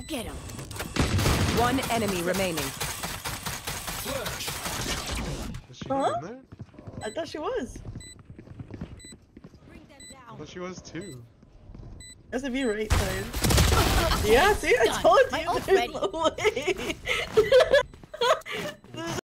Go get him. One enemy remaining. Is she Huh? in there? I thought she was. Bring them I thought she was too. That's if you right side. Yeah, see, I told you. ult's There's no way.